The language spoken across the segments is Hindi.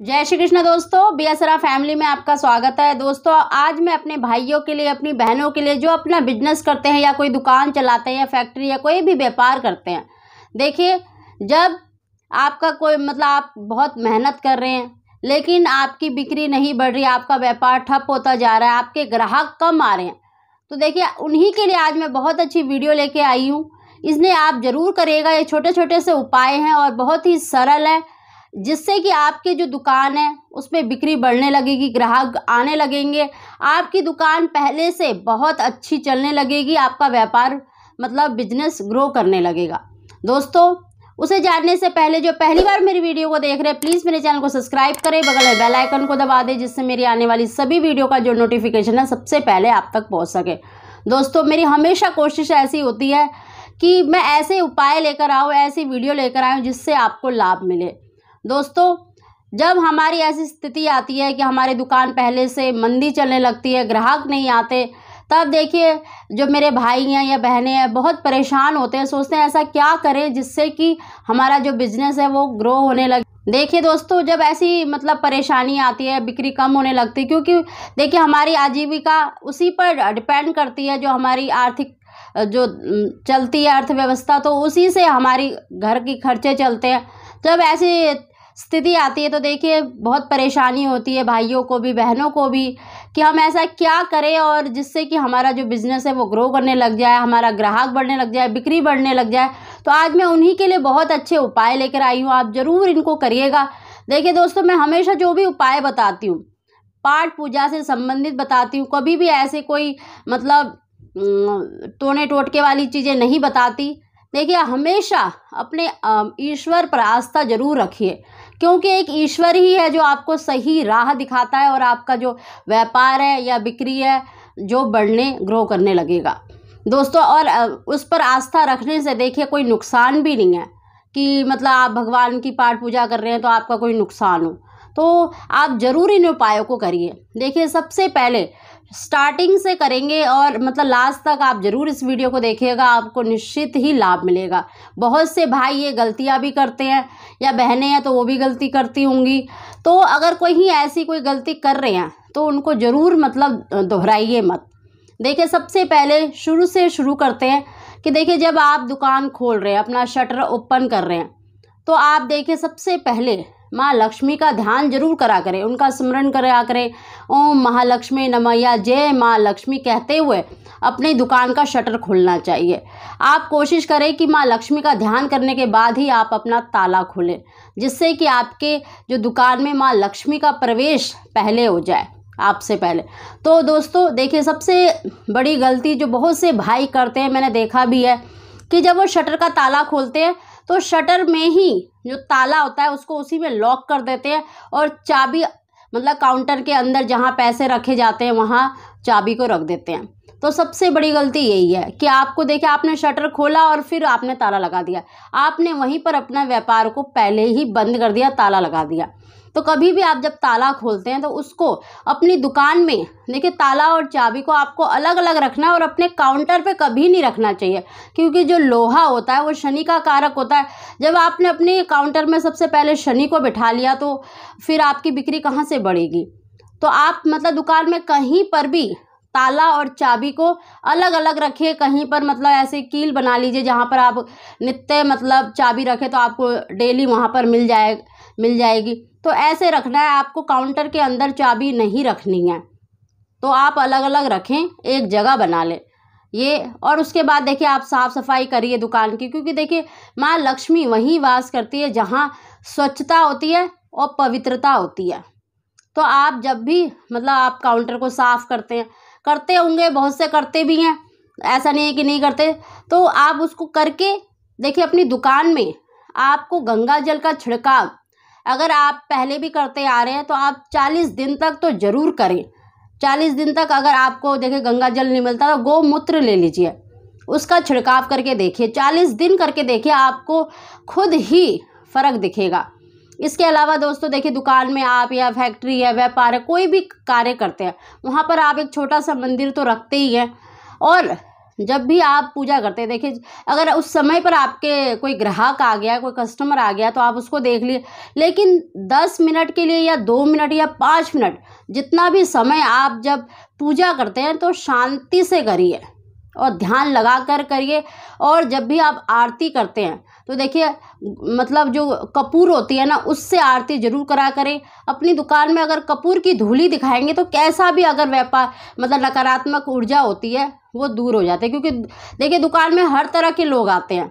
जय श्री कृष्ण दोस्तों बियासरा फैमिली में आपका स्वागत है। दोस्तों, आज मैं अपने भाइयों के लिए, अपनी बहनों के लिए जो अपना बिज़नेस करते हैं या कोई दुकान चलाते हैं या फैक्ट्री या कोई भी व्यापार करते हैं, देखिए, जब आपका कोई मतलब आप बहुत मेहनत कर रहे हैं, लेकिन आपकी बिक्री नहीं बढ़ रही, आपका व्यापार ठप होता जा रहा है, आपके ग्राहक कम आ रहे हैं तो देखिए, उन्हीं के लिए आज मैं बहुत अच्छी वीडियो लेके आई हूँ। इसने आप ज़रूर करिएगा, ये छोटे छोटे से उपाय हैं और बहुत ही सरल है। जिससे कि आपके जो दुकान है, उसमें बिक्री बढ़ने लगेगी, ग्राहक आने लगेंगे। आपकी दुकान पहले से बहुत अच्छी चलने लगेगी, आपका व्यापार मतलब बिज़नेस ग्रो करने लगेगा। दोस्तों, उसे जानने से पहले जो पहली बार मेरी वीडियो को देख रहे हैं प्लीज़ मेरे चैनल को सब्सक्राइब करें, बगल में बेल आइकन को दबा दें, जिससे मेरी आने वाली सभी वीडियो का जो नोटिफिकेशन है, सबसे पहले आप तक पहुँच सके। दोस्तों, मेरी हमेशा कोशिश ऐसी होती है कि मैं ऐसे उपाय लेकर आऊँ, ऐसी वीडियो लेकर आऊँ जिससे आपको लाभ मिले। दोस्तों, जब हमारी ऐसी स्थिति आती है कि हमारी दुकान पहले से मंदी चलने लगती है, ग्राहक नहीं आते, तब देखिए, जो मेरे भाई हैं या बहनें हैं, बहुत परेशान होते हैं, सोचते हैं ऐसा क्या करें जिससे कि हमारा जो बिज़नेस है वो ग्रो होने लगे, देखिए दोस्तों, जब ऐसी मतलब परेशानी आती है, बिक्री कम होने लगती है, क्योंकि देखिए हमारी आजीविका उसी पर डिपेंड करती है, जो हमारी आर्थिक, जो चलती है अर्थव्यवस्था तो उसी से हमारी घर की खर्चे चलते हैं। जब ऐसी स्थिति आती है तो देखिए, बहुत परेशानी होती है भाइयों को भी, बहनों को भी कि हम ऐसा क्या करें और जिससे कि हमारा जो बिज़नेस है वो ग्रो करने लग जाए, हमारा ग्राहक बढ़ने लग जाए, बिक्री बढ़ने लग जाए। तो आज मैं उन्हीं के लिए बहुत अच्छे उपाय लेकर आई हूँ, आप ज़रूर इनको करिएगा। देखिए दोस्तों, मैं हमेशा जो भी उपाय बताती हूँ, पाठ पूजा से संबंधित बताती हूँ, कभी भी ऐसे कोई मतलब टोने टोटके वाली चीज़ें नहीं बताती। देखिए, हमेशा अपने ईश्वर पर आस्था ज़रूर रखिए। क्योंकि एक ईश्वर ही है जो आपको सही राह दिखाता है और आपका जो व्यापार है या बिक्री है, जो बढ़ने ग्रो करने लगेगा। दोस्तों, और उस पर आस्था रखने से देखिए, कोई नुकसान भी नहीं है कि मतलब आप भगवान की पाठ पूजा कर रहे हैं तो आपका कोई नुकसान हो। तो आप ज़रूर इन उपायों को करिए। देखिए, सबसे पहले स्टार्टिंग से करेंगे और मतलब लास्ट तक आप ज़रूर इस वीडियो को देखिएगा, आपको निश्चित ही लाभ मिलेगा। बहुत से भाई ये गलतियाँ भी करते हैं, या बहनें हैं तो वो भी गलती करती होंगी। तो अगर कोई ही ऐसी कोई गलती कर रहे हैं तो उनको ज़रूर मतलब दोहराइए मत। देखिए, सबसे पहले शुरू से शुरू करते हैं कि देखिए, जब आप दुकान खोल रहे हैं, अपना शटर ओपन कर रहे हैं तो आप देखिए, सबसे पहले माँ लक्ष्मी का ध्यान ज़रूर करा करें, उनका स्मरण करा करें। ओम महालक्ष्मी नमैया जय माँ लक्ष्मी कहते हुए अपनी दुकान का शटर खोलना चाहिए। आप कोशिश करें कि माँ लक्ष्मी का ध्यान करने के बाद ही आप अपना ताला खोलें, जिससे कि आपके जो दुकान में माँ लक्ष्मी का प्रवेश पहले हो जाए, आपसे पहले। तो दोस्तों, देखिए, सबसे बड़ी गलती जो बहुत से भाई करते हैं, मैंने देखा भी है, कि जब वो शटर का ताला खोलते हैं तो शटर में ही जो ताला होता है, उसको उसी में लॉक कर देते हैं और चाबी मतलब काउंटर के अंदर जहाँ पैसे रखे जाते हैं, वहाँ चाबी को रख देते हैं। तो सबसे बड़ी गलती यही है कि आपको देखिए, आपने शटर खोला और फिर आपने ताला लगा दिया। आपने वहीं पर अपना व्यापार को पहले ही बंद कर दिया, ताला लगा दिया। तो कभी भी आप जब ताला खोलते हैं तो उसको अपनी दुकान में देखिए ताला और चाबी को आपको अलग अलग रखना है और अपने काउंटर पे कभी नहीं रखना चाहिए। क्योंकि जो लोहा होता है वो शनि का कारक होता है। जब आपने अपने काउंटर में सबसे पहले शनि को बिठा लिया तो फिर आपकी बिक्री कहाँ से बढ़ेगी? तो आप मतलब दुकान में कहीं पर भी ताला और चाबी को अलग अलग रखिए, कहीं पर मतलब ऐसे कील बना लीजिए जहाँ पर आप नित्य मतलब चाबी रखें तो आपको डेली वहाँ पर मिल जाए मिल जाएगी। तो ऐसे रखना है, आपको काउंटर के अंदर चाबी नहीं रखनी है। तो आप अलग अलग रखें, एक जगह बना लें। ये, और उसके बाद देखिए, आप साफ़ सफ़ाई करिए दुकान की, क्योंकि देखिए, माँ लक्ष्मी वहीं वास करती है जहाँ स्वच्छता होती है और पवित्रता होती है। तो आप जब भी मतलब आप काउंटर को साफ़ करते हैं, करते होंगे, बहुत से करते भी हैं, ऐसा नहीं है कि नहीं करते तो आप उसको करके, देखिए, अपनी दुकान में आपको गंगा जल का छिड़काव अगर आप पहले भी करते आ रहे हैं तो आप चालीस दिन तक तो ज़रूर करें। चालीस दिन तक अगर आपको, देखिए, गंगा जल नहीं मिलता तो गौमूत्र ले लीजिए। उसका छिड़काव करके देखिए, चालीस दिन करके देखिए, आपको खुद ही फ़र्क दिखेगा। इसके अलावा दोस्तों, देखिए, दुकान में आप या फैक्ट्री या व्यापार है कोई भी कार्य करते हैं, वहाँ पर आप एक छोटा सा मंदिर तो रखते ही हैं। और जब भी आप पूजा करते हैं, देखिए, अगर उस समय पर आपके कोई ग्राहक आ गया, कोई कस्टमर आ गया तो आप उसको देख लिए। लेकिन दस मिनट के लिए या दो मिनट या पाँच मिनट, जितना भी समय आप जब पूजा करते हैं तो शांति से करिए। और ध्यान लगा कर करिए। और जब भी आप आरती करते हैं तो देखिए मतलब जो कपूर होती है ना, उससे आरती ज़रूर करा करें। अपनी दुकान में अगर कपूर की धूली दिखाएँगे तो कैसा भी अगर व्यापार मतलब नकारात्मक ऊर्जा होती है, वो दूर हो जाते हैं। क्योंकि देखिए, दुकान में हर तरह के लोग आते हैं।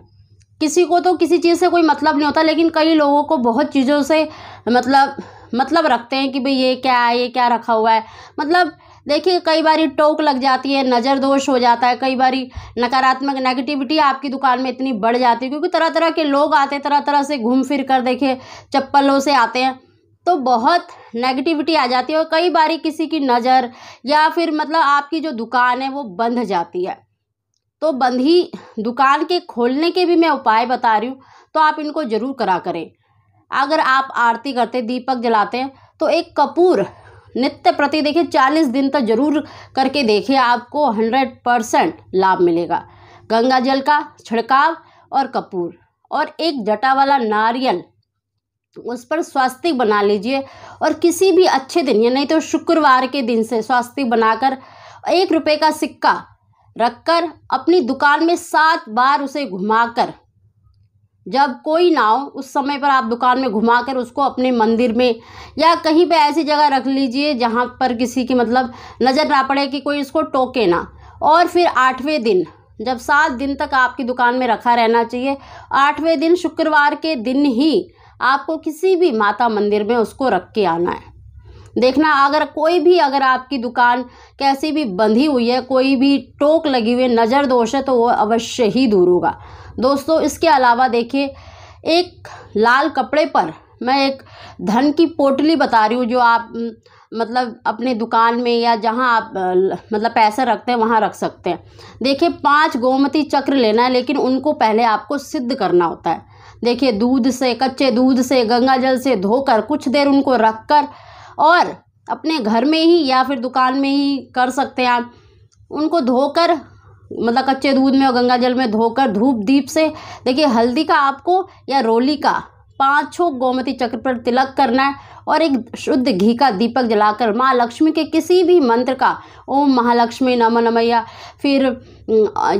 किसी को तो किसी चीज़ से कोई मतलब नहीं होता, लेकिन कई लोगों को बहुत चीज़ों से मतलब मतलब रखते हैं कि भाई, ये क्या है, ये क्या रखा हुआ है। मतलब देखिए, कई बार टोक लग जाती है, नज़र दोष हो जाता है, कई बार नकारात्मक नेगेटिविटी आपकी दुकान में इतनी बढ़ जाती है, क्योंकि तरह तरह के लोग आते तरह तरह से घूम फिर कर देखिए, चप्पलों से आते हैं तो बहुत नेगेटिविटी आ जाती है और कई बार किसी की नज़र या फिर मतलब आपकी जो दुकान है, वो बंध जाती है। तो बंद ही दुकान के खोलने के भी मैं उपाय बता रही हूँ तो आप इनको ज़रूर करा करें। अगर आप आरती करते दीपक जलाते हैं तो एक कपूर नित्य प्रति देखिए, चालीस दिन तक ज़रूर करके देखिए, आपको हंड्रेड परसेंट लाभ मिलेगा। गंगा जल का छिड़काव और कपूर और एक जटा वाला नारियल, उस पर स्वास्तिक बना लीजिए और किसी भी अच्छे दिन, या नहीं तो शुक्रवार के दिन से स्वास्तिक बनाकर एक रुपये का सिक्का रखकर अपनी दुकान में सात बार उसे घुमाकर जब कोई ना हो, उस समय पर आप दुकान में घुमा कर उसको अपने मंदिर में या कहीं पे ऐसी जगह रख लीजिए जहाँ पर किसी की मतलब नज़र ना पड़े कि कोई इसको टोके ना। और फिर आठवें दिन, जब सात दिन तक आपकी दुकान में रखा रहना चाहिए, आठवें दिन शुक्रवार के दिन ही आपको किसी भी माता मंदिर में उसको रख के आना है। देखना, अगर कोई भी, अगर आपकी दुकान कैसी भी बंधी हुई है, कोई भी टोक लगी हुई नज़र दोष है तो वो अवश्य ही दूर होगा। दोस्तों, इसके अलावा देखिए, एक लाल कपड़े पर मैं एक धन की पोटली बता रही हूँ, जो आप मतलब अपने दुकान में या जहाँ आप मतलब पैसा रखते हैं, वहाँ रख सकते हैं। देखिए, पाँच गोमती चक्र लेना है, लेकिन उनको पहले आपको सिद्ध करना होता है। देखिए, दूध से, कच्चे दूध से, गंगा जल से धोकर कुछ देर उनको रख कर और अपने घर में ही या फिर दुकान में ही कर सकते हैं आप। उनको धोकर मतलब कच्चे दूध में और गंगा जल में धोकर धूप दीप से, देखिए हल्दी का आपको या रोली का पाँचों गोमती चक्र पर तिलक करना है और एक शुद्ध घी का दीपक जलाकर माँ लक्ष्मी के किसी भी मंत्र का ओम महालक्ष्मी नम नम या फिर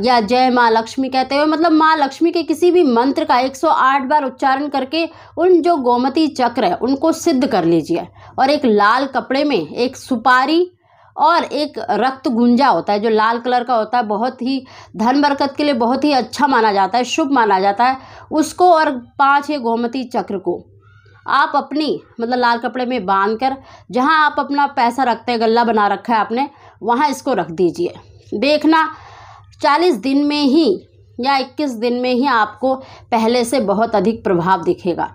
या जय माँ लक्ष्मी कहते हुए मतलब माँ लक्ष्मी के किसी भी मंत्र का 108 बार उच्चारण करके उन जो गोमती चक्र है, उनको सिद्ध कर लीजिए। और एक लाल कपड़े में एक सुपारी और एक रक्त गुंजा होता है, जो लाल कलर का होता है, बहुत ही धन बरकत के लिए बहुत ही अच्छा माना जाता है, शुभ माना जाता है। उसको और पाँच ये गोमती चक्र को। आप अपनी मतलब लाल कपड़े में बाँध कर जहाँ आप अपना पैसा रखते हैं गल्ला बना रखा है आपने, वहाँ इसको रख दीजिए। देखना, चालीस दिन में ही या इक्कीस दिन में ही आपको पहले से बहुत अधिक प्रभाव दिखेगा।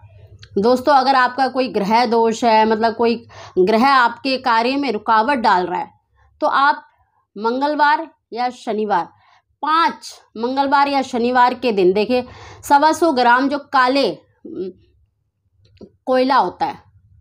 दोस्तों, अगर आपका कोई ग्रह दोष है मतलब कोई ग्रह आपके कार्य में रुकावट डाल रहा है तो आप मंगलवार या शनिवार, पाँच मंगलवार या शनिवार के दिन, देखिए, सवा सौ ग्राम जो काले कोयला होता है,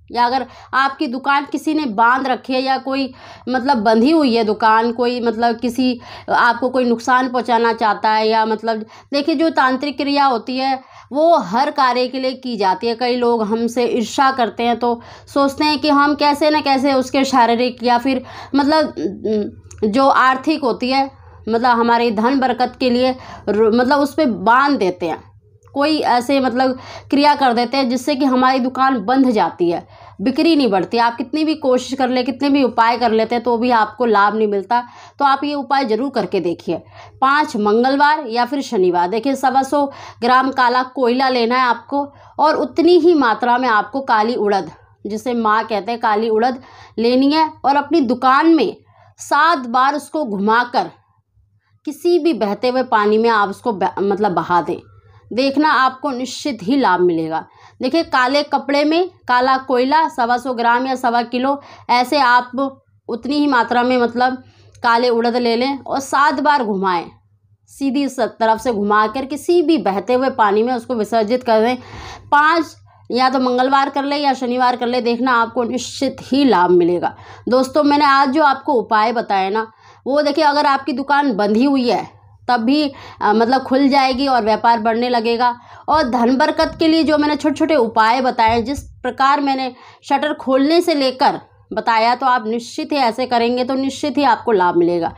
या अगर आपकी दुकान किसी ने बाँध रखी है या कोई मतलब बंधी हुई है दुकान, कोई मतलब किसी, आपको कोई नुकसान पहुंचाना चाहता है या मतलब देखिए, जो तांत्रिक क्रिया होती है वो हर कार्य के लिए की जाती है। कई लोग हमसे ईर्षा करते हैं तो सोचते हैं कि हम कैसे न कैसे उसके शारीरिक या फिर मतलब जो आर्थिक होती है मतलब हमारी धन बरकत के लिए मतलब उस पर बाँध देते हैं। कोई ऐसे मतलब क्रिया कर देते हैं जिससे कि हमारी दुकान बंद जाती है। बिक्री नहीं बढ़ती। आप कितनी भी कोशिश कर ले, कितने भी उपाय कर लेते हैं तो भी आपको लाभ नहीं मिलता। तो आप ये उपाय ज़रूर करके देखिए। पाँच, मंगलवार या फिर शनिवार। देखिए, सवा सौ ग्राम काला कोयला लेना है आपको और उतनी ही मात्रा में आपको काली उड़द, जिसे माँ कहते हैं, काली उड़द लेनी है और अपनी दुकान में सात बार उसको घुमाकर किसी भी बहते हुए पानी में आप उसको मतलब बहा दें। देखना आपको निश्चित ही लाभ मिलेगा। देखिए, काले कपड़े में काला कोयला, सवा सौ ग्राम या सवा किलो, ऐसे आप उतनी ही मात्रा में मतलब काले उड़द ले लें और सात बार घुमाएँ। सीधी तरफ़ से घुमा कर किसी भी बहते हुए पानी में उसको विसर्जित कर दें। पाँच या तो मंगलवार कर ले या शनिवार कर ले, देखना आपको निश्चित ही लाभ मिलेगा। दोस्तों, मैंने आज जो आपको उपाय बताए ना, वो देखिए, अगर आपकी दुकान बंधी हुई है तब भी आ, मतलब खुल जाएगी और व्यापार बढ़ने लगेगा। और धन बरकत के लिए जो मैंने छोटे छोटे उपाय बताए जिस प्रकार मैंने शटर खोलने से लेकर बताया तो आप निश्चित ही ऐसे करेंगे तो निश्चित ही आपको लाभ मिलेगा।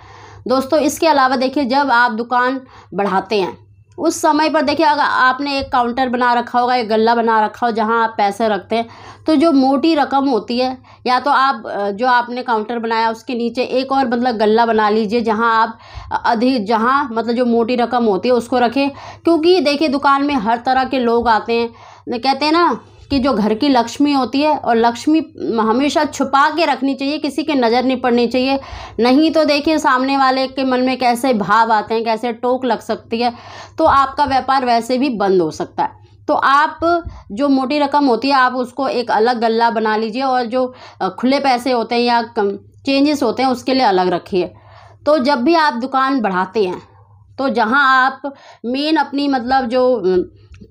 दोस्तों इसके अलावा देखिए जब आप दुकान बढ़ाते हैं उस समय पर देखिए, अगर आपने एक काउंटर बना रखा होगा, एक गल्ला बना रखा हो जहाँ आप पैसे रखते हैं तो जो मोटी रकम होती है, या तो आप, जो आपने काउंटर बनाया, उसके नीचे एक और मतलब गल्ला बना लीजिए, जहाँ आप अधिक, जहाँ मतलब जो मोटी रकम होती है, उसको रखें। क्योंकि देखिए, दुकान में हर तरह के लोग आते हैं। कहते हैं ना कि जो घर की लक्ष्मी होती है और लक्ष्मी हमेशा छुपा के रखनी चाहिए, किसी के नज़र नहीं पड़नी चाहिए। नहीं तो देखिए सामने वाले के मन में कैसे भाव आते हैं, कैसे टोक लग सकती है तो आपका व्यापार वैसे भी बंद हो सकता है। तो आप जो मोटी रकम होती है, आप उसको एक अलग गल्ला बना लीजिए और जो खुले पैसे होते हैं या चेंजेस होते हैं, उसके लिए अलग रखिए। तो जब भी आप दुकान बढ़ाते हैं तो जहाँ आप मेन अपनी मतलब जो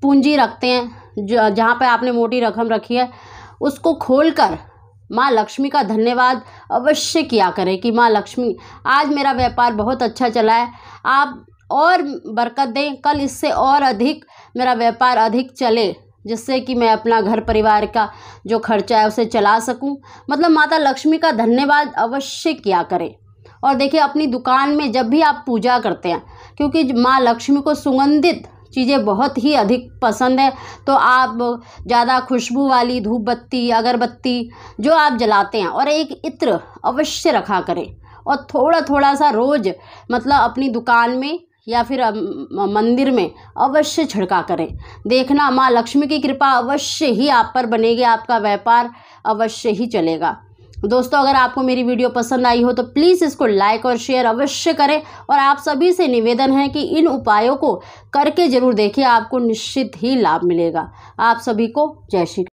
पूंजी रखते हैं जहाँ पर आपने मोटी रकम रखी है, उसको खोल कर माँ लक्ष्मी का धन्यवाद अवश्य किया करें कि माँ लक्ष्मी, आज मेरा व्यापार बहुत अच्छा चला है। आप और बरकत दें, कल इससे और अधिक मेरा व्यापार अधिक चले, जिससे कि मैं अपना घर परिवार का जो खर्चा है उसे चला सकूँ। मतलब माता लक्ष्मी का धन्यवाद अवश्य किया करें। और देखिए, अपनी दुकान में जब भी आप पूजा करते हैं, क्योंकि माँ लक्ष्मी को सुगंधित चीज़ें बहुत ही अधिक पसंद है। तो आप ज़्यादा खुशबू वाली धूप बत्ती अगरबत्ती जो आप जलाते हैं और एक इत्र अवश्य रखा करें और थोड़ा थोड़ा सा रोज़ मतलब अपनी दुकान में या फिर मंदिर में अवश्य छिड़का करें। देखना माँ लक्ष्मी की कृपा अवश्य ही आप पर बनेगी, आपका व्यापार अवश्य ही चलेगा। दोस्तों, अगर आपको मेरी वीडियो पसंद आई हो तो प्लीज़ इसको लाइक और शेयर अवश्य करें। और आप सभी से निवेदन है कि इन उपायों को करके ज़रूर देखिए, आपको निश्चित ही लाभ मिलेगा। आप सभी को जय श्री